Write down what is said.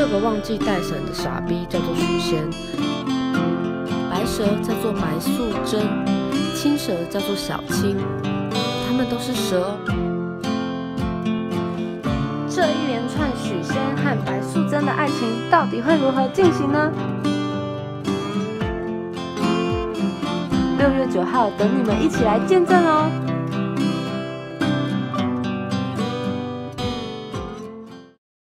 这个忘记带伞的傻逼叫做许仙，白蛇叫做白素贞，青蛇叫做小青，他们都是蛇。这一连串许仙和白素贞的爱情到底会如何进行呢？六月九号，等你们一起来见证哦！